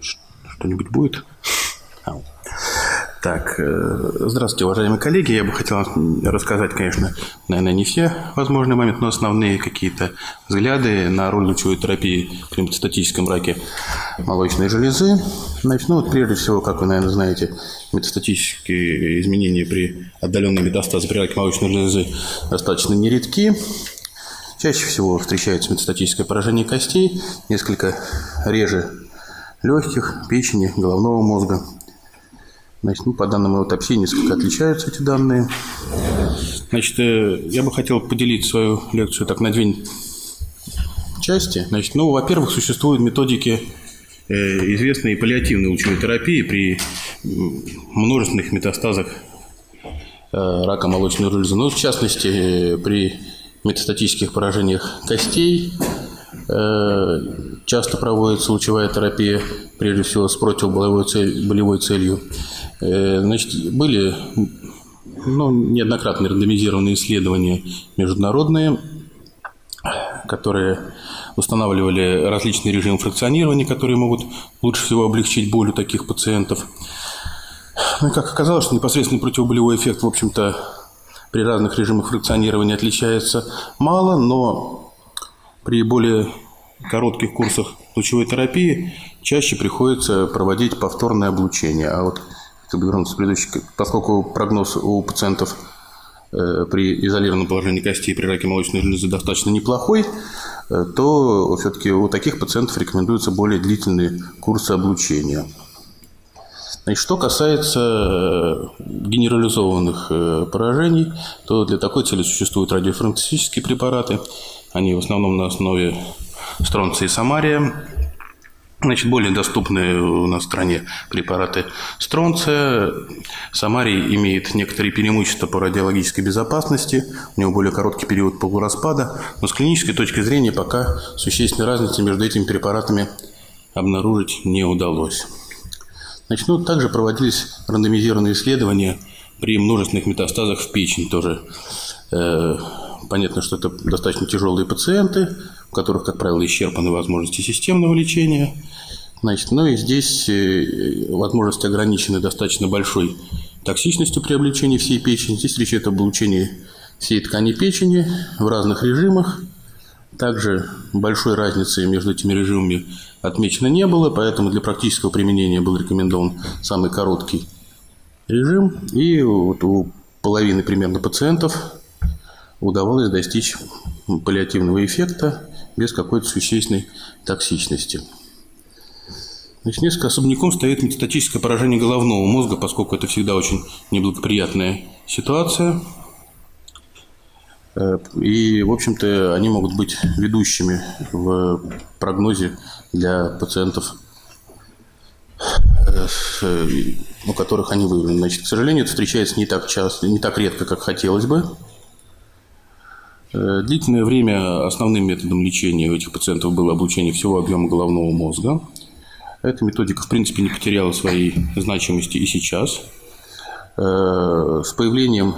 Что-нибудь будет? Так, э, здравствуйте, уважаемые коллеги. Я бы хотел рассказать, конечно, наверное, не все возможные моменты, но основные какие-то взгляды на роль лучевой терапии при метастатическом раке молочной железы. Значит, ну вот прежде всего, как вы, наверное, знаете, метастатические изменения при отдаленной метастазе при раке молочной железы достаточно нередки. Чаще всего встречается метастатическое поражение костей, несколько реже легких, печени, головного мозга. Значит, ну, по данным аутопсии несколько отличаются эти данные. Значит, э, я бы хотел поделить свою лекцию так на две части. Значит, ну, во-первых, существуют методики э, известной паллиативной лучевой терапии при множественных метастазах э, рака молочной железы. Ну, в частности, при метастатических поражениях костей часто проводится лучевая терапия, прежде всего с противоболевой цель, болевой целью. Э, значит, были ну, неоднократно рандомизированные исследования международные, которые устанавливали различные режимы фракционирования, которые могут лучше всего облегчить боль у таких пациентов. Ну, как оказалось, что непосредственный противоболевой эффект, в общем-то, при разных режимах фракционирования отличается мало, но при более коротких курсах лучевой терапии чаще приходится проводить повторное облучение. А вот как бы вернуться к предыдущей, поскольку прогноз у пациентов э, при изолированном положении костей при раке молочной железы достаточно неплохой, э, то все-таки у таких пациентов рекомендуются более длительные курсы облучения. Значит, что касается э, генерализованных поражений, то для такой цели существуют радиофармацевтические препараты. Они в основном на основе стронция и самария. Значит, более доступные у нас в стране препараты стронция. Самарий имеет некоторые преимущества по радиологической безопасности, у него более короткий период полураспада, но с клинической точки зрения пока существенной разницы между этими препаратами обнаружить не удалось. Значит, ну, также проводились рандомизированные исследования при множественных метастазах в печень тоже. Э, понятно, что это достаточно тяжелые пациенты, у которых, как правило, исчерпаны возможности системного лечения. Значит, ну и здесь э, возможности ограничены достаточно большой токсичностью при облучении всей печени. Здесь речь идет об облучении всей ткани печени в разных режимах. Также большой разницы между этими режимами отмечено не было, поэтому для практического применения был рекомендован самый короткий режим. И вот у половины примерно пациентов удавалось достичь паллиативного эффекта без какой-то существенной токсичности. Значит, несколько особняком стоит метастатическое поражение головного мозга, поскольку это всегда очень неблагоприятная ситуация. Э, и, в общем-то, они могут быть ведущими в прогнозе для пациентов, э, у которых они выявлены. Значит, к сожалению, это встречается не так часто, не так редко, как хотелось бы. Э, длительное время основным методом лечения у этих пациентов было облучение всего объема головного мозга. Эта методика, в принципе, не потеряла своей значимости и сейчас. Э, с появлением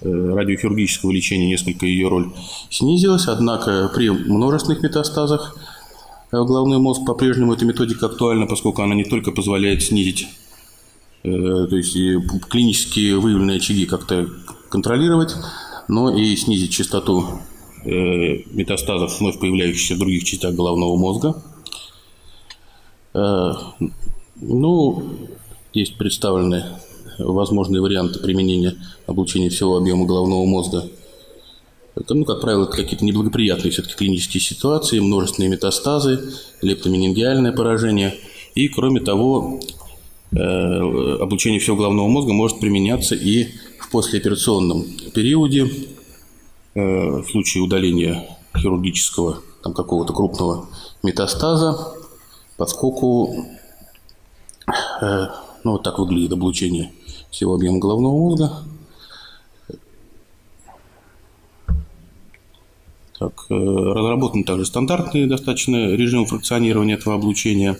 э, радиохирургического лечения несколько ее роль снизилась, однако при множественных метастазах головной мозг по-прежнему эта методика актуальна, поскольку она не только позволяет снизить, то есть клинически выявленные очаги как-то контролировать, но и снизить частоту э, метастазов, вновь появляющихся в других частях головного мозга. Э, ну, есть представлены возможные варианты применения облучения всего объема головного мозга. Это, ну, как правило, какие-то неблагоприятные все-таки клинические ситуации, множественные метастазы, лептоменингиальное поражение. И, кроме того, э, облучение всего головного мозга может применяться и послеоперационном периоде, э, в случае удаления хирургического там, какого-то крупного метастаза, поскольку э, ну, вот так выглядит облучение всего объема головного мозга. Так, э, разработаны также стандартные достаточно режимы фракционирования этого облучения,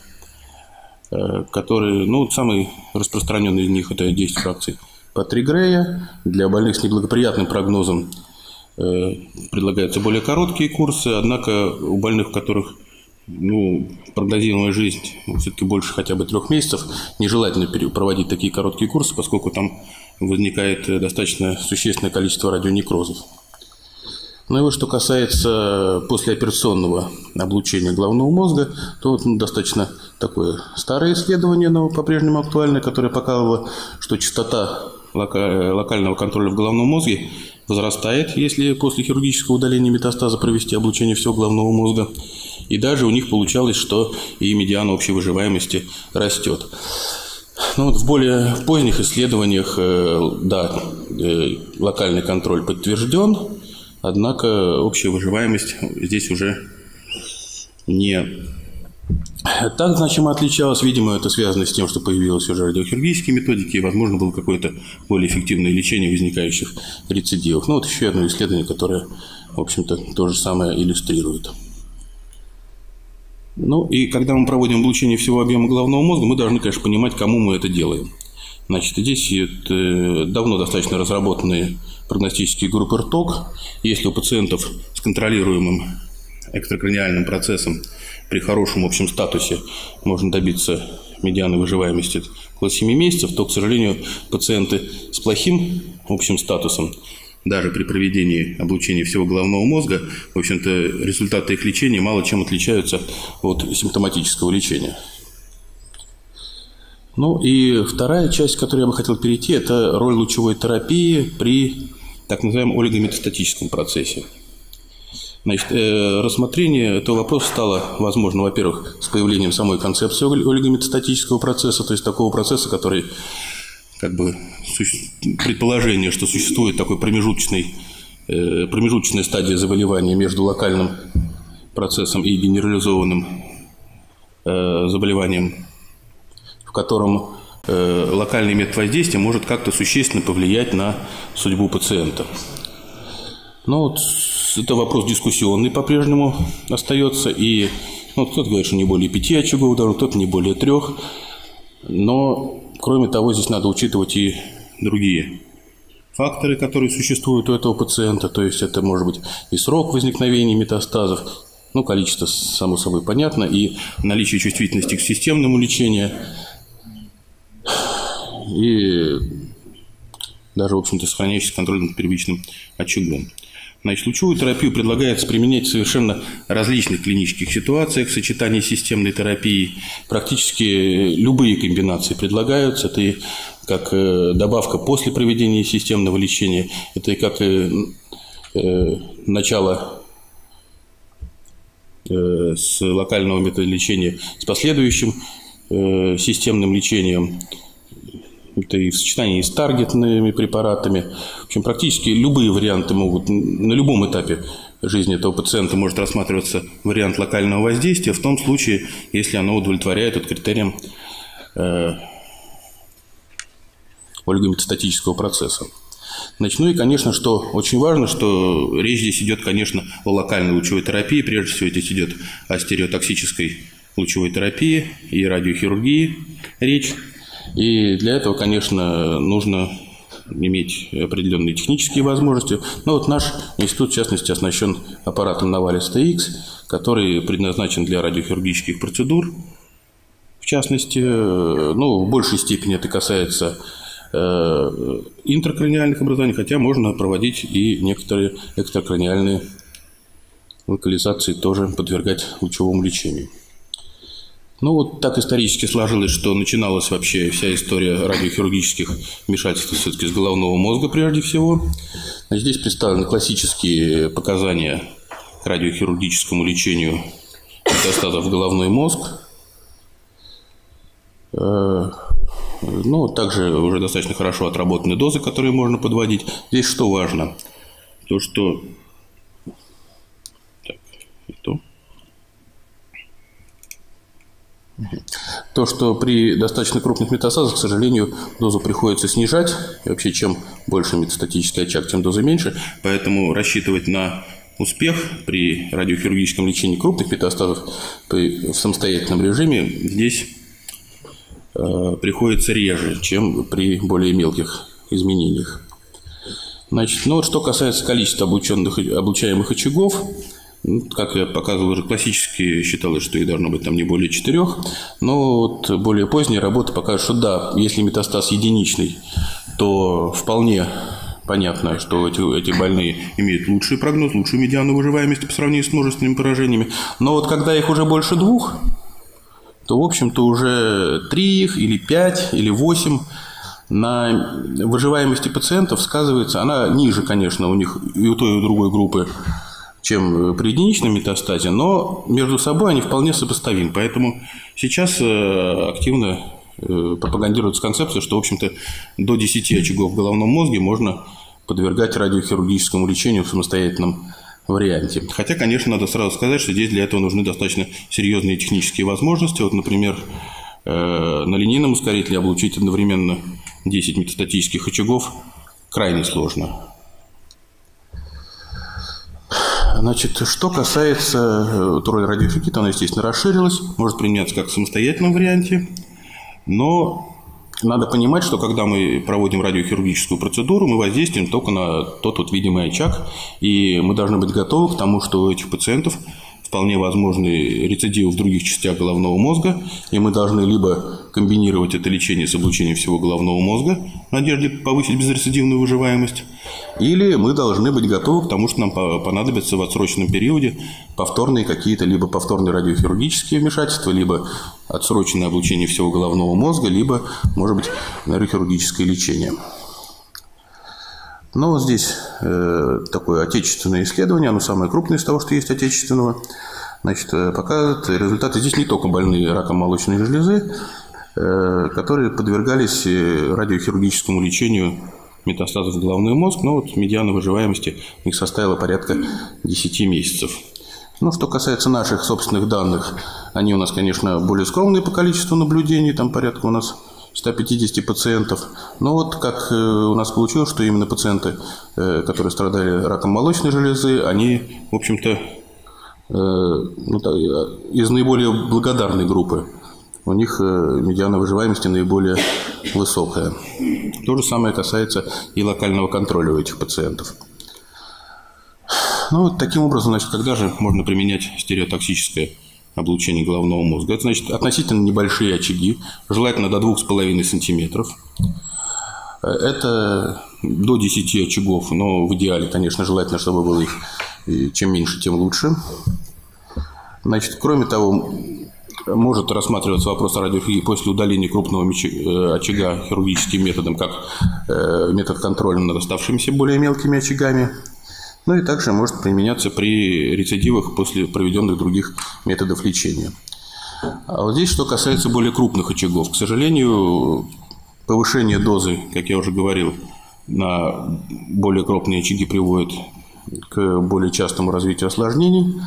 который, ну, самый распространенный из них это 10 фракций – Патрик Грея. Для больных с неблагоприятным прогнозом э, предлагаются более короткие курсы, однако у больных, у которых ну, прогнозируемая жизнь все-таки больше хотя бы трех месяцев, нежелательно проводить такие короткие курсы, поскольку там возникает достаточно существенное количество радионекрозов. Ну и вот что касается послеоперационного облучения головного мозга, то вот, ну, достаточно такое старое исследование, но по-прежнему актуальное, которое показывало, что частота локального контроля в головном мозге возрастает, если после хирургического удаления метастаза провести облучение всего головного мозга. И даже у них получалось, что и медиана общей выживаемости растет. Ну, вот в более поздних исследованиях, э, да, э, локальный контроль подтвержден, однако общая выживаемость здесь уже не так значимо отличалось. Видимо, это связано с тем, что появились уже радиохирургические методики, и, возможно, было какое-то более эффективное лечение возникающих рецидивов. Ну, вот еще одно исследование, которое, в общем-то, то же самое иллюстрирует. Ну, и когда мы проводим облучение всего объема головного мозга, мы должны, конечно, понимать, кому мы это делаем. Значит, здесь э, давно достаточно разработанные прогностические группы РТОК. Если у пациентов с контролируемым экстракраниальным процессом при хорошем общем статусе можно добиться медианы выживаемости около 7 месяцев, то, к сожалению, пациенты с плохим общим статусом даже при проведении облучения всего головного мозга, в общем-то, результаты их лечения мало чем отличаются от симптоматического лечения. Ну и вторая часть, к которой я бы хотел перейти, это роль лучевой терапии при так называемом олигометастатическом процессе. Значит, э, рассмотрение этого вопроса стало возможно, во-первых, с появлением самой концепции олигометастатического процесса, то есть такого процесса, который как бы предположение, что существует такой промежуточный, э, промежуточная стадия заболевания между локальным процессом и генерализованным э, заболеванием, в котором локальный метод воздействия может как-то существенно повлиять на судьбу пациента. Ну вот это вопрос дискуссионный по-прежнему остается. И ну, кто-то говорит, что не более пяти очагов удара, кто-то не более трех. Но, кроме того, здесь надо учитывать и другие факторы, которые существуют у этого пациента. То есть это может быть и срок возникновения метастазов, ну, количество, само собой, понятно, и наличие чувствительности к системному лечению, и даже, в общем-то, сохраняющийся контроль над первичным очагом. Значит, лучевую терапию предлагается применять в совершенно различных клинических ситуациях в сочетании системной терапией. Практически любые комбинации предлагаются. Это и как э, добавка после проведения системного лечения, это и как э, э, начало с локального метода лечения с последующим системным лечением это и в сочетании с таргетными препаратами. В общем, практически любые варианты могут, на любом этапе жизни этого пациента может рассматриваться вариант локального воздействия в том случае, если оно удовлетворяет от критериям э, олигометастатического процесса. Значит, ну и, конечно, что очень важно, что речь здесь идет, конечно, о локальной лучевой терапии. Прежде всего, здесь идет о стереотоксической лучевой терапии и радиохирургии речь. И для этого, конечно, нужно иметь определенные технические возможности. Но вот наш институт, в частности, оснащен аппаратом Novalis TX, который предназначен для радиохирургических процедур. В частности, ну, в большей степени это касается э, интракраниальных образований, хотя можно проводить и некоторые экстракраниальные локализации тоже подвергать лучевому лечению. Ну, вот так исторически сложилось, что начиналась вообще вся история радиохирургических вмешательств все-таки с головного мозга прежде всего. Здесь представлены классические показания радиохирургическому лечению метастазов в головной мозг. Э, ну, также уже достаточно хорошо отработаны дозы, которые можно подводить. Здесь что важно? То, что... Так. То, что при достаточно крупных метастазах, к сожалению, дозу приходится снижать. И вообще, чем больше метастатический очаг, тем доза меньше. Поэтому рассчитывать на успех при радиохирургическом лечении крупных метастазов в самостоятельном режиме здесь э, приходится реже, чем при более мелких изменениях. Значит, ну вот что касается количества облученных, облучаемых очагов, Ну, как я показывал уже классически, считалось, что их должно быть там не более четырех. Но вот более поздние работы покажут, что да, если метастаз единичный, то вполне понятно, что эти, эти больные имеют лучший прогноз, лучшую медиану выживаемости по сравнению с множественными поражениями. Но вот когда их уже больше двух, то, в общем-то, уже три их, или пять, или восемь на выживаемости пациентов сказывается, она ниже, конечно, у них и у той, и у другой группы чем э, при единичном метастазе, но между собой они вполне сопоставимы. Поэтому сейчас э, активно э, пропагандируется концепция, что, в общем-то, до 10 очагов в головном мозге можно подвергать радиохирургическому лечению в самостоятельном варианте. Хотя, конечно, надо сразу сказать, что здесь для этого нужны достаточно серьезные технические возможности. Вот, например, на линейном ускорителе облучить одновременно 10 метастатических очагов крайне сложно. Значит, что касается тролль радиоэффекта, она, естественно, расширилась, может применяться как в самостоятельном варианте, но надо понимать, что когда мы проводим радиохирургическую процедуру, мы воздействуем только на тот вот видимый очаг, и мы должны быть готовы к тому, что у этих пациентов вполне возможны рецидивы в других частях головного мозга, и мы должны либо комбинировать это лечение с облучением всего головного мозга в надежде повысить безрецидивную выживаемость, или мы должны быть готовы к тому, что нам понадобится в отсроченном периоде повторные какие-то, либо повторные радиохирургические вмешательства, либо отсроченное облучение всего головного мозга, либо, может быть, нейрохирургическое лечение. Но вот здесь э, такое отечественное исследование, оно самое крупное из того, что есть отечественного. Значит, э, показывает результаты. Здесь не только больные раком молочной железы, э, которые подвергались э, радиохирургическому лечению метастазов в головной мозг, но вот медиана выживаемости у них составила порядка 10 месяцев. Ну, что касается наших собственных данных, они у нас, конечно, более скромные по количеству наблюдений, там порядка у нас 150 пациентов. Но вот как э, у нас получилось, что именно пациенты, э, которые страдали раком молочной железы, они, в общем-то, э, ну, из наиболее благодарной группы. У них медиана выживаемости наиболее высокая. То же самое касается и локального контроля у этих пациентов. Ну, вот таким образом, значит, когда же можно применять стереотоксическое облучения головного мозга. Это значит относительно небольшие очаги, желательно до 2,5 сантиметров. Это до 10 очагов, но в идеале, конечно, желательно, чтобы было их чем меньше, тем лучше. Значит, кроме того, может рассматриваться вопрос о радиохирургии после удаления крупного э, очага хирургическим методом, как э, метод контроля над оставшимися более мелкими очагами. Ну и также может применяться при рецидивах после проведенных других методов лечения. А вот здесь, что касается более крупных очагов, к сожалению, повышение дозы, как я уже говорил, на более крупные очаги приводит к более частому развитию осложнений,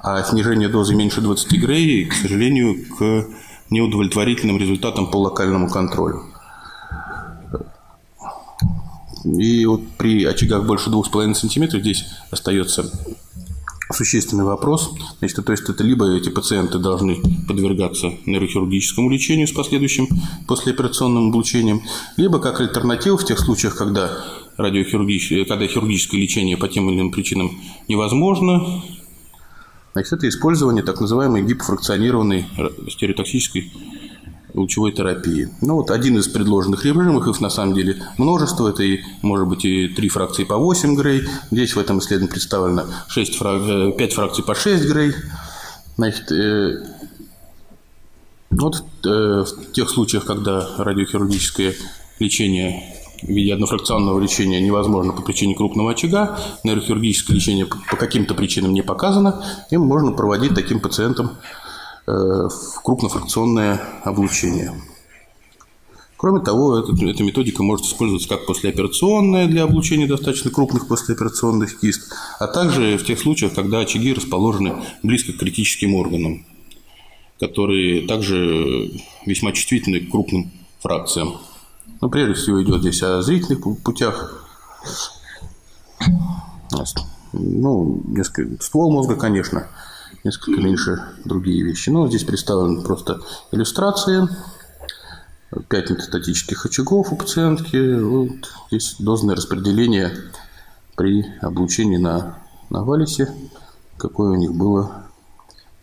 а снижение дозы меньше 20 грей, к сожалению, к неудовлетворительным результатам по локальному контролю. И вот при очагах больше 2,5 см здесь остается существенный вопрос. Значит, то есть это либо эти пациенты должны подвергаться нейрохирургическому лечению с последующим послеоперационным облучением, либо как альтернатива в тех случаях, когда, радиохирургическое, когда хирургическое лечение по тем или иным причинам невозможно, значит, это использование так называемой гипофракционированной стереотоксической лучевой терапии. Ну, вот один из предложенных режимов, их на самом деле множество, это и, может быть и три фракции по 8 грей, здесь в этом исследовании представлено 6 фрак... 5 э, фракций по 6 грей. Значит, э... вот э... в тех случаях, когда радиохирургическое лечение в виде однофракционного лечения невозможно по причине крупного очага, нейрохирургическое лечение по каким-то причинам не показано, им можно проводить таким пациентам крупнофракционное облучение. Кроме того, эта, эта методика может использоваться как послеоперационная для облучения достаточно крупных послеоперационных кист, а также в тех случаях, когда очаги расположены близко к критическим органам, которые также весьма чувствительны к крупным фракциям. Но прежде всего идет здесь о зрительных путях. Ну, несколько, ствол мозга, конечно, несколько меньше другие вещи. Но здесь представлены просто иллюстрации. 5 метастатических очагов у пациентки. Вот здесь дозное распределение при облучении на, на валисе какое у них было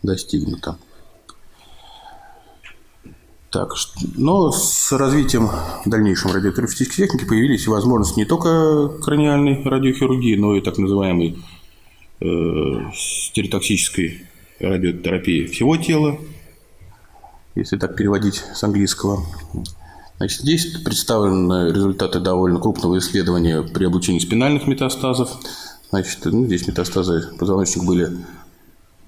достигнуто. Так, но с развитием дальнейшем радиотерапевтической техники появились возможности не только краниальной радиохирургии, но и так называемой э, стереотоксической радиотерапии всего тела, если так переводить с английского. Значит, здесь представлены результаты довольно крупного исследования при облучении спинальных метастазов. Значит, ну, здесь метастазы позвоночника были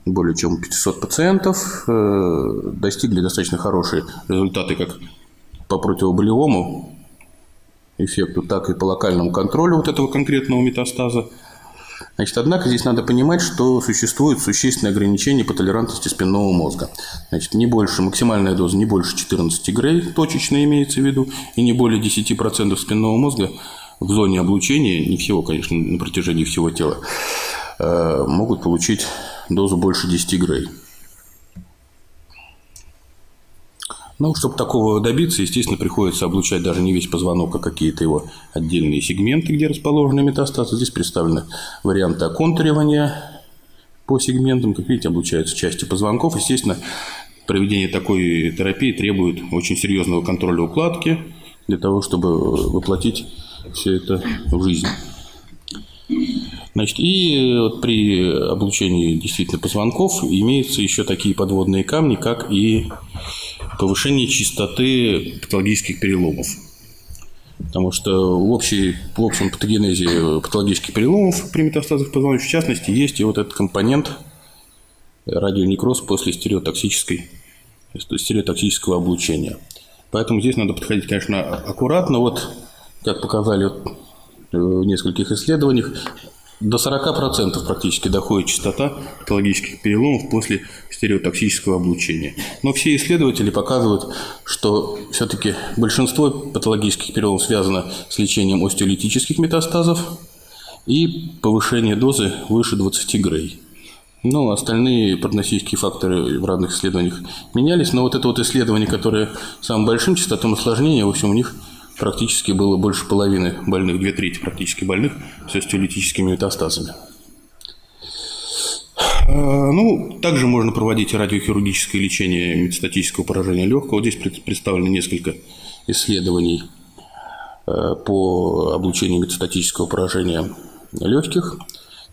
более чем 500 пациентов, э, достигли достаточно хорошие результаты как по противоболевому эффекту, так и по локальному контролю вот этого конкретного метастаза. Значит, однако здесь надо понимать, что существует существенное ограничение по толерантности спинного мозга. Значит, не больше, максимальная доза не больше 14 грей, точечно имеется в виду, и не более 10% спинного мозга в зоне облучения, не всего, конечно, на протяжении всего тела, э, могут получить дозу больше 10 грей. Ну, чтобы такого добиться, естественно, приходится облучать даже не весь позвонок, а какие-то его отдельные сегменты, где расположены метастазы. Здесь представлены варианты оконтуривания по сегментам. Как видите, облучаются части позвонков. Естественно, проведение такой терапии требует очень серьезного контроля укладки для того, чтобы воплотить все это в жизнь. Значит, и вот при облучении действительно позвонков имеются еще такие подводные камни, как и повышение частоты патологических переломов. Потому что в, общей, в общем патогенезе патологических переломов при метастазах позвоночника, в частности, есть и вот этот компонент радионекроз после стереотоксической, стереотоксического облучения. Поэтому здесь надо подходить, конечно, аккуратно. Вот, как показали в нескольких исследованиях, до 40% практически доходит частота патологических переломов после стереотоксического облучения. Но все исследователи показывают, что все-таки большинство патологических переломов связано с лечением остеолитических метастазов и повышение дозы выше 20 грей. Ну, остальные прогностические факторы в разных исследованиях менялись, но вот это вот исследование, которое самым большим частотом осложнения, в общем, у них практически было больше половины больных, две трети практически больных с остеолитическими метастазами. А, ну, также можно проводить радиохирургическое лечение метастатического поражения легкого. Здесь представлено несколько исследований а, по облучению метастатического поражения легких.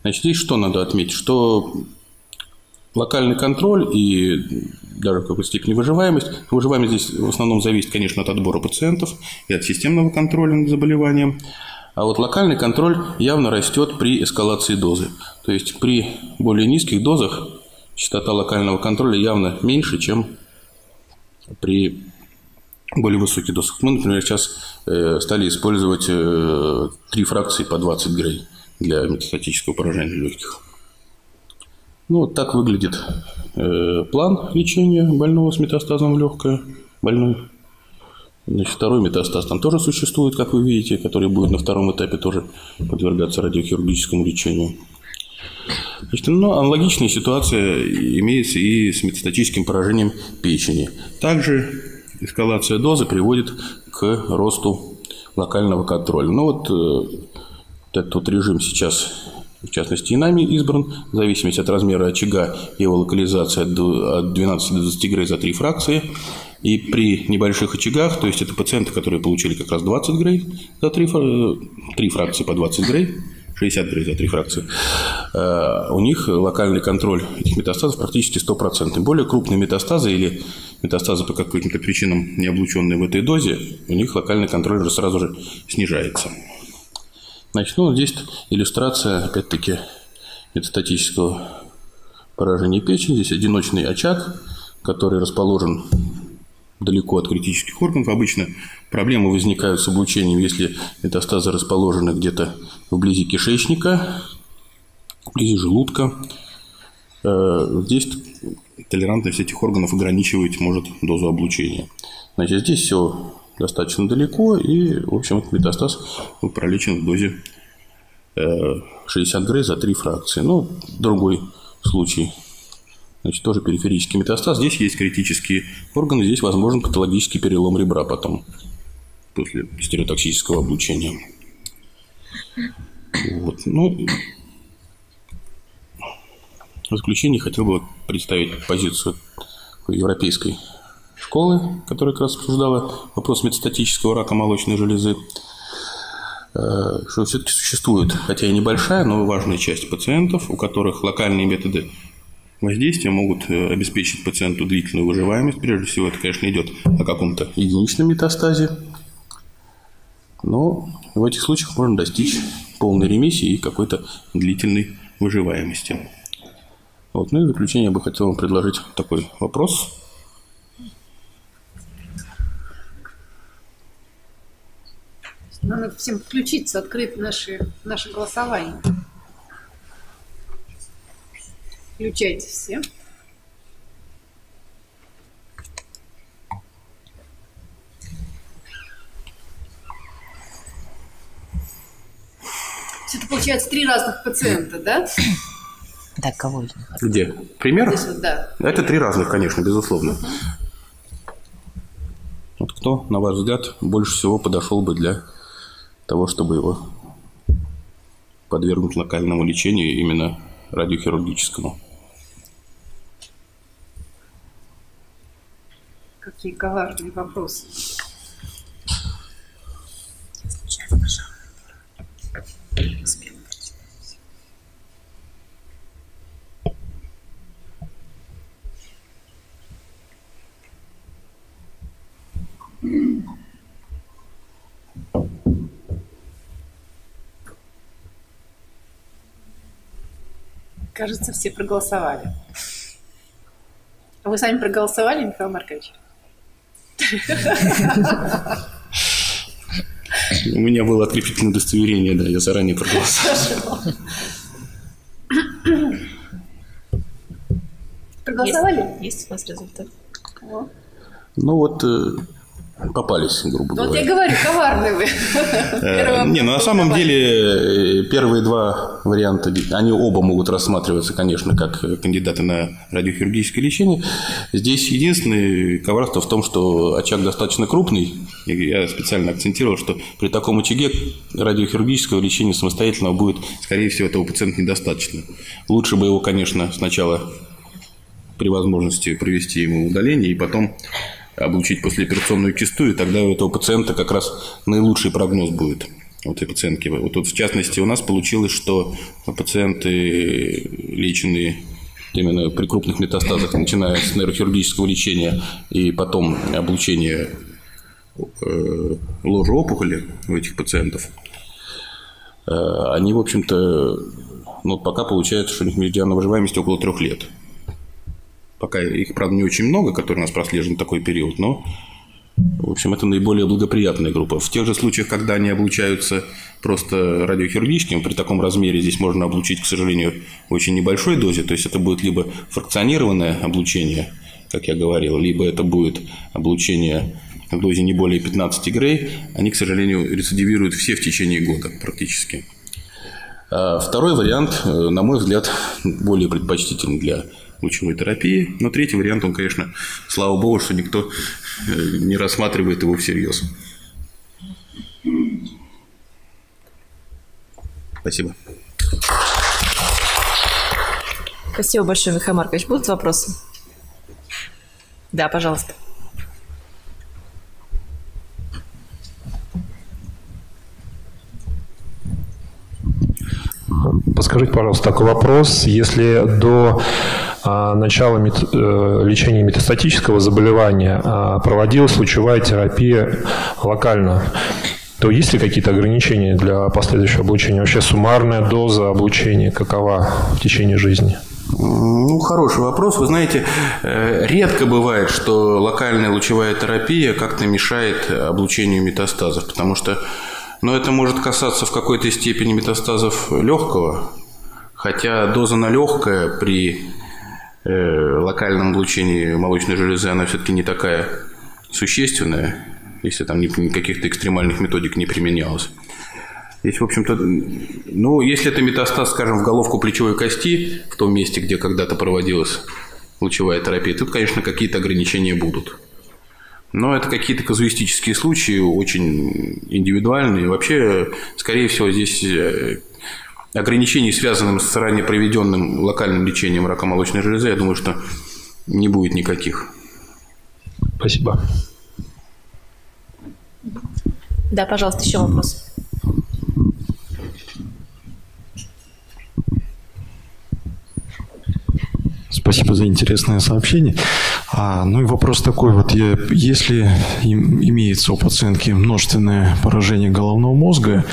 Значит, здесь что надо отметить? Что локальный контроль и даже в какой-то степени выживаемость. Выживаемость здесь в основном зависит, конечно, от отбора пациентов и от системного контроля над заболеванием. А вот локальный контроль явно растет при эскалации дозы. То есть при более низких дозах частота локального контроля явно меньше, чем при более высоких дозах. Мы, например, сейчас э, стали использовать э, три фракции по 20 грей для метастатического поражения легких. Ну, вот так выглядит э, план лечения больного с метастазом в легкое. Больной. Значит, второй метастаз там тоже существует, как вы видите, который будет на втором этапе тоже подвергаться радиохирургическому лечению. Значит, ну, аналогичная ситуация имеется и с метастатическим поражением печени. Также эскалация дозы приводит к росту локального контроля. Ну вот, э, этот вот режим сейчас в частности и нами избран, в зависимости от размера очага и его локализации от 12 до 20 грей за три фракции. И при небольших очагах, то есть это пациенты, которые получили как раз 20 грей за 3, 3 фракции по 20 грей, 60 грей за три фракции, у них локальный контроль этих метастазов практически 100%. Более крупные метастазы или метастазы по каким-то причинам не облученные в этой дозе, у них локальный контроль уже сразу же снижается. Значит, ну, здесь иллюстрация, опять-таки, метастатического поражения печени. Здесь одиночный очаг, который расположен далеко от критических органов. Обычно проблемы возникают с облучением, если метастазы расположены где-то вблизи кишечника, вблизи желудка. Э, здесь толерантность этих органов ограничивать может дозу облучения. Значит, здесь все достаточно далеко, и, в общем, метастаз пролечен в дозе 60 э, грей за три фракции. Ну, другой случай. Значит, тоже периферический метастаз. Здесь есть критические органы, здесь возможен патологический перелом ребра потом, после стереотоксического облучения. Вот. Ну, В заключение хотел бы представить позицию европейской школы, которая как раз обсуждала вопрос метастатического рака молочной железы, э, что все-таки существует, хотя и небольшая, но важная часть пациентов, у которых локальные методы воздействия могут э, обеспечить пациенту длительную выживаемость. Прежде всего, это, конечно, идет о каком-то единичном метастазе. Но в этих случаях можно достичь полной ремиссии и какой-то длительной выживаемости. Вот. Ну и в заключение я бы хотел вам предложить такой вопрос. Надо всем включиться, открыть наши, наше голосование. Включайте все. Это получается три разных пациента, да? Да, кого из них? Где? Пример? Здесь вот, да. Это три разных, конечно, безусловно. Вот кто, на ваш взгляд, больше всего подошел бы для того, чтобы его подвергнуть локальному лечению именно радиохирургическому? Какие коварные вопросы. Кажется, все проголосовали. А вы сами проголосовали, Михаил Маркович? У меня было открепительное удостоверение, да, я заранее проголосовал. Проголосовали? Есть, есть у нас результат. Ну вот, э, попались, грубо Ну, вот я говоря. говорю, коварный вы. Э, Не, ну на самом деле э, первые два варианта, они оба могут рассматриваться, конечно, как кандидаты на радиохирургическое лечение. Здесь единственное коварство в том, что очаг достаточно крупный. Я специально акцентировал, что при таком очаге радиохирургического лечения самостоятельного будет, скорее всего, этого пациента недостаточно. Лучше бы его, конечно, сначала при возможности провести ему удаление и потом облучить послеоперационную кисту, и тогда у этого пациента как раз наилучший прогноз будет у этой пациентки. Вот тут, в частности, у нас получилось, что пациенты, леченные именно при крупных метастазах, начиная с нейрохирургического лечения и потом облучения э, ложи опухоли у этих пациентов, э, они, в общем-то, ну, пока получается, что у них меридианная выживаемость около трех лет. Пока их, правда, не очень много, которые у нас прослежены такой период, но, в общем, это наиболее благоприятная группа. В тех же случаях, когда они облучаются просто радиохирургическим, при таком размере здесь можно облучить, к сожалению, в очень небольшой дозе, то есть это будет либо фракционированное облучение, как я говорил, либо это будет облучение в дозе не более 15 грей, они, к сожалению, рецидивируют все в течение года практически. А Второй вариант, э, на мой взгляд, более предпочтительный для лучевой терапии. Но третий вариант, он, конечно, слава богу, что никто э, не рассматривает его всерьез. Спасибо. Спасибо большое, Михаил Маркович. Будут вопросы? Да, пожалуйста. Подскажите, пожалуйста, такой вопрос. Если до начала мет- э, лечения метастатического заболевания а, проводилась лучевая терапия локально, то есть ли какие-то ограничения для последующего облучения? Вообще суммарная доза облучения какова в течение жизни? Ну, хороший вопрос. Вы знаете, э, редко бывает, что локальная лучевая терапия как-то мешает облучению метастазов, потому что ну, это может касаться в какой-то степени метастазов легкого, хотя доза на легкое при локальном облучении молочной железы, она все-таки не такая существенная, если там ни- никаких-то экстремальных методик не применялось. Здесь, в общем-то, ну, если это метастаз, скажем, в головку плечевой кости, в том месте, где когда-то проводилась лучевая терапия, тут, конечно, какие-то ограничения будут. Но это какие-то казуистические случаи, очень индивидуальные. Вообще, скорее всего, здесь э, ограничений, связанных с ранее проведенным локальным лечением рака молочной железы, я думаю, что не будет никаких. Спасибо. Да, пожалуйста, еще вопрос. Спасибо за интересное сообщение. А, ну и вопрос такой, вот я, если им, имеется у пациентки множественное поражение головного мозга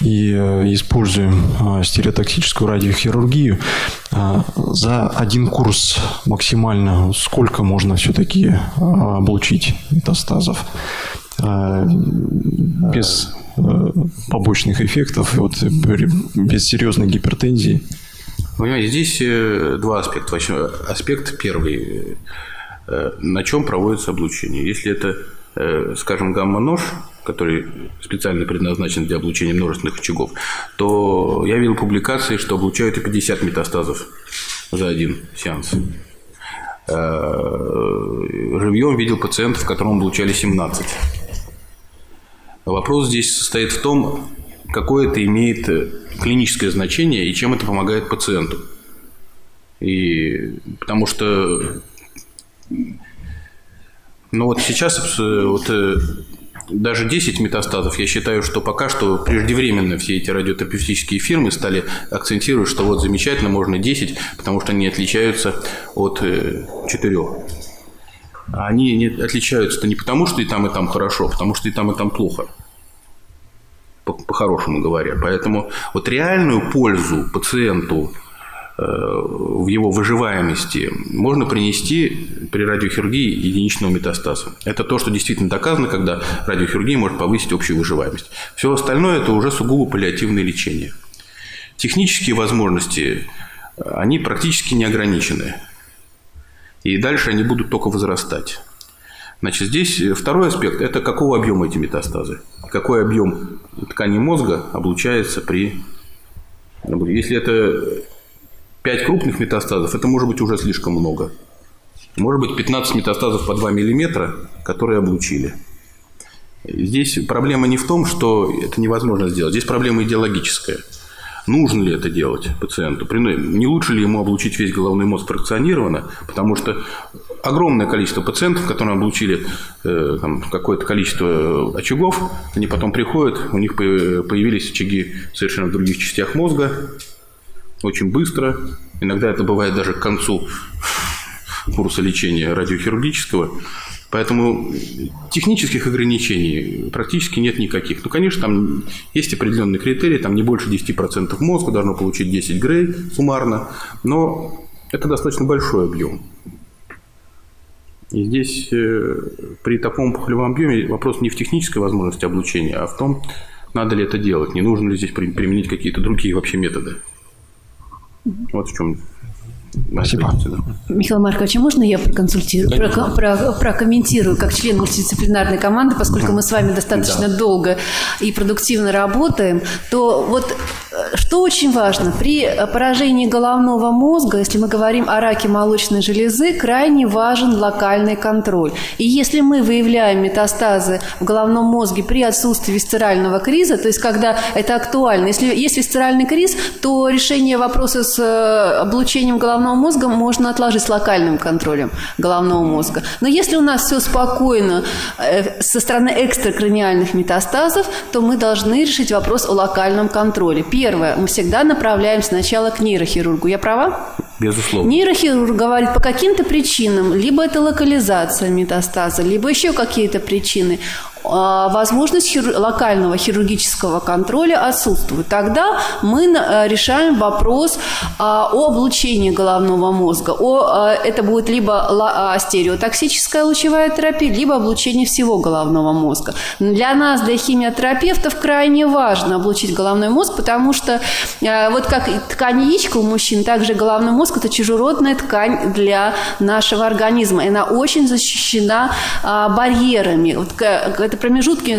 и э, используем э, стереотоксическую радиохирургию, э, за один курс максимально сколько можно все-таки э, облучить метастазов? Без э, побочных эффектов, вот, без серьезной гипертензии. Понимаете, здесь э, два аспекта. Аспект первый. Э, на чем проводится облучение? Если это, э, скажем, гамма-нож, который специально предназначен для облучения множественных очагов, то я видел публикации, что облучают и 50 метастазов за один сеанс. Живьем видел пациентов, которым облучали 17. Вопрос здесь состоит в том, какое это имеет клиническое значение и чем это помогает пациенту. И потому что ну вот сейчас вот, э, даже 10 метастазов, я считаю, что пока что преждевременно все эти радиотерапевтические фирмы стали акцентировать, что вот замечательно, можно 10, потому что они отличаются от 4. Э, они не отличаются-то не потому, что и там, и там хорошо, а потому что и там, и там плохо по-хорошему говоря. Поэтому вот реальную пользу пациенту э, в его выживаемости можно принести при радиохирургии единичного метастаза. Это то, что действительно доказано, когда радиохирургия может повысить общую выживаемость. Все остальное – это уже сугубо паллиативное лечение. Технические возможности, они практически не ограничены. И дальше они будут только возрастать. Значит, здесь второй аспект – это какого объема эти метастазы. Какой объем ткани мозга облучается при… Если это 5 крупных метастазов, это может быть уже слишком много. Может быть 15 метастазов по 2 миллиметра, которые облучили. Здесь проблема не в том, что это невозможно сделать. Здесь проблема идеологическая – Нужно ли это делать пациенту? Не лучше ли ему облучить весь головной мозг фракционированно? Потому что огромное количество пациентов, которые облучили э, какое-то количество очагов, они потом приходят, у них появились очаги совершенно в других частях мозга, очень быстро. Иногда это бывает даже к концу курса лечения радиохирургического. Поэтому технических ограничений практически нет никаких. Ну, конечно, там есть определенные критерии, там не больше 10% мозга должно получить 10 грей суммарно, но это достаточно большой объем. И здесь э, при таком пухлевом объеме вопрос не в технической возможности облучения, а в том, надо ли это делать, не нужно ли здесь применить какие-то другие вообще методы. Вот в чем Спасибо. Михаил Маркович, а можно я проконсультирую, про, про, прокомментирую как член мультидисциплинарной команды, поскольку мы с вами достаточно да. долго и продуктивно работаем, то вот что очень важно, при поражении головного мозга, если мы говорим о раке молочной железы, крайне важен локальный контроль. И если мы выявляем метастазы в головном мозге при отсутствии висцерального криза, то есть когда это актуально, если есть висцеральный криз, то решение вопроса с э, облучением головного головного мозга можно отложить с локальным контролем головного мозга. Но если у нас все спокойно э, со стороны экстракраниальных метастазов, то мы должны решить вопрос о локальном контроле. Первое, мы всегда направляем сначала к нейрохирургу. Я права? Безусловно. Нейрохирург говорит, по каким-то причинам, либо это локализация метастаза, либо еще какие-то причины, возможность хир... локального хирургического контроля отсутствует. Тогда мы э, решаем вопрос а, о облучении головного мозга. О, а, это будет либо стереотоксическая лучевая терапия, либо облучение всего головного мозга. Для нас, для химиотерапевтов, крайне важно облучить головной мозг, потому что вот как ткань яичка у мужчин, также головной мозг – это чужеродная ткань для нашего организма. Она очень защищена барьерами. Вот, это промежутки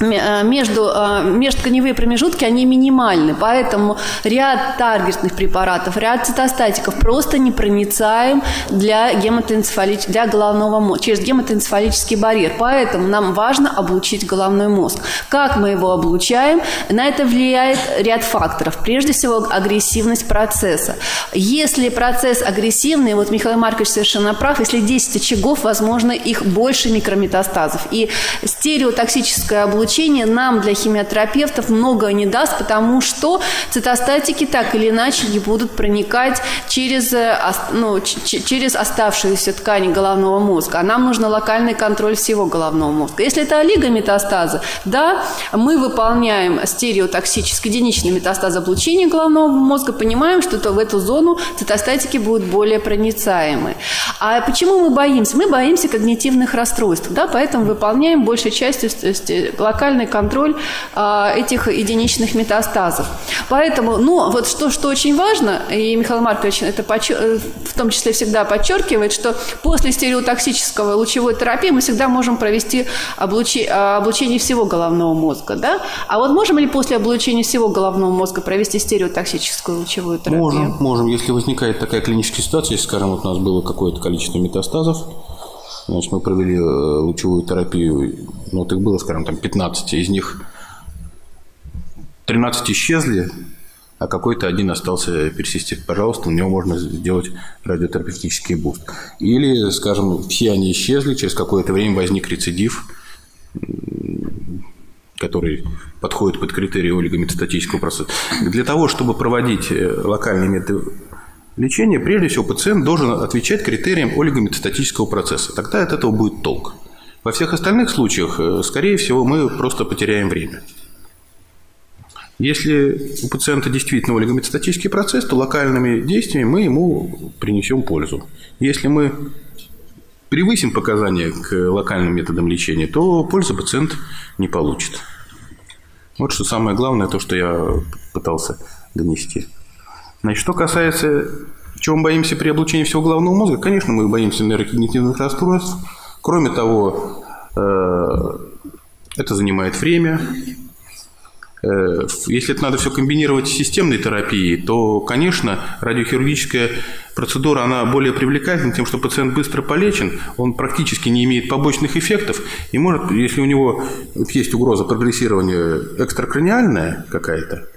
между, э, межтканевые промежутки, они минимальны, поэтому ряд таргетных препаратов, ряд цитостатиков просто непроницаем для, гематоэнцефалич... для головного мозга, через гематоэнцефалический барьер. Поэтому нам важно облучить головной мозг. Как мы его облучаем? На это влияет ряд факторов. Прежде всего, агрессивность процесса. Если процесс агрессивный, вот Михаил Маркович совершенно прав, если 10 очагов, возможно, их больше микрометастазов. И стереотоксическое облучение облучение нам для химиотерапевтов много не даст, потому что цитостатики так или иначе не будут проникать через, э, ну, через оставшуюся ткань головного мозга. А нам нужен локальный контроль всего головного мозга. Если это олигометастазы, да, мы выполняем стереотоксический единичный метастаз облучения головного мозга, понимаем, что то в эту зону цитостатики будут более проницаемы. А почему мы боимся? Мы боимся когнитивных расстройств, да, поэтому выполняем большей частью локальный контроль а, этих единичных метастазов. Поэтому, ну, вот что, что очень важно, и Михаил Маркович это э, в том числе всегда подчеркивает, что после стереотоксического лучевой терапии мы всегда можем провести а, облучение всего головного мозга, да? А вот можем ли после облучения всего головного мозга провести стереотоксическую лучевую терапию? Можем, можем. Если возникает такая клиническая ситуация, если, скажем, вот у нас было какое-то количество метастазов, Значит, мы провели э, лучевую терапию, ну, вот их было, скажем, там 15, из них 13 исчезли, а какой-то один остался персистив, пожалуйста, у него можно сделать радиотерапевтический буст. Или, скажем, все они исчезли, через какое-то время возник рецидив, который подходит под критерии олигометастатического процесса. Для того, чтобы проводить э, локальные методы лечения, прежде всего, пациент должен отвечать критериям олигометастатического процесса. Тогда от этого будет толк. Во всех остальных случаях, э, скорее всего, мы просто потеряем время. Если у пациента действительно олигометастатический процесс, то локальными действиями мы ему принесем пользу. Если мы превысим показания к локальным методам лечения, то пользы пациент не получит. Вот что самое главное, то, что я пытался донести. Значит, что касается, чего мы боимся при облучении всего головного мозга, конечно, мы боимся нейрокогнитивных расстройств. Кроме того, э, это занимает время. Э, если это надо все комбинировать с системной терапией, то, конечно, радиохирургическая процедура, она более привлекательна тем, что пациент быстро полечен, он практически не имеет побочных эффектов, и может, если у него есть угроза прогрессирования экстракраниальная какая-то,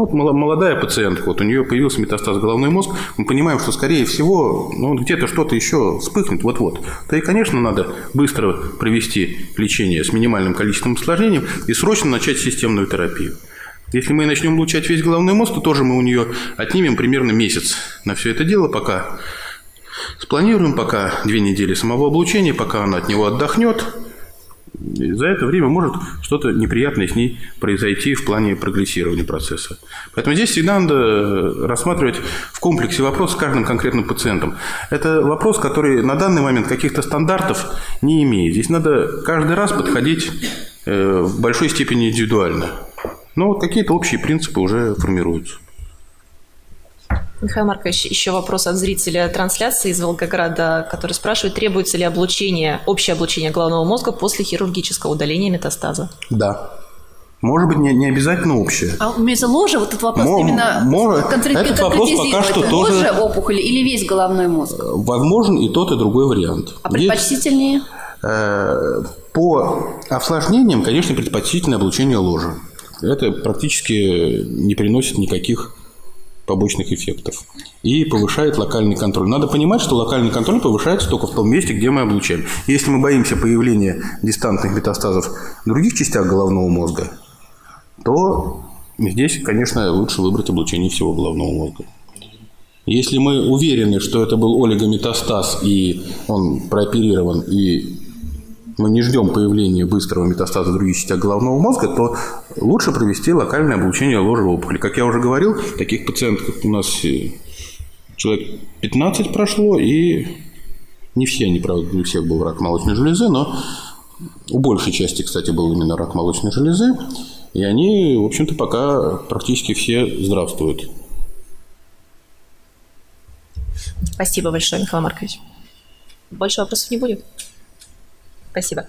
ну, вот молодая пациентка, вот у нее появился метастаз в головной мозг, мы понимаем, что, скорее всего, ну, где-то что-то еще вспыхнет вот-вот. То и, конечно, надо быстро провести лечение с минимальным количеством осложнений и срочно начать системную терапию. Если мы начнем лучать весь головной мозг, то тоже мы у нее отнимем примерно месяц на все это дело, пока спланируем, пока две недели самого облучения, пока она от него отдохнет, за это время может что-то неприятное с ней произойти в плане прогрессирования процесса. Поэтому здесь всегда надо рассматривать в комплексе вопрос с каждым конкретным пациентом. Это вопрос, который на данный момент каких-то стандартов не имеет. Здесь надо каждый раз подходить э, в большой степени индивидуально. Но какие-то общие принципы уже формируются. Михаил Маркович, еще вопрос от зрителя трансляции из Волгограда, который спрашивает, требуется ли облучение, общее облучение головного мозга после хирургического удаления метастаза? Да. Может быть, не, не обязательно общее. А имеется ложа, вот этот вопрос Мо, именно может, конкрет, этот вопрос пока что тоже... Ложа опухоли или весь головной мозг? Возможен и тот, и другой вариант. А предпочтительнее? Есть, э, по осложнениям, конечно, предпочтительное облучение ложа. Это практически не приносит никаких побочных эффектов и повышает локальный контроль. Надо понимать, что локальный контроль повышается только в том месте, где мы облучаем. Если мы боимся появления дистантных метастазов в других частях головного мозга, то здесь, конечно, лучше выбрать облучение всего головного мозга. Если мы уверены, что это был олигометастаз, и он прооперирован, и мы не ждем появления быстрого метастаза в других частях головного мозга, то лучше провести локальное облучение ложевой опухоли. Как я уже говорил, таких пациентов у нас э, человек 15 прошло, и не все они, правда, не у всех был рак молочной железы, но у большей части, кстати, был именно рак молочной железы, и они, в общем-то, пока практически все здравствуют. Спасибо большое, Михаил Маркович. Больше вопросов не будет? Спасибо.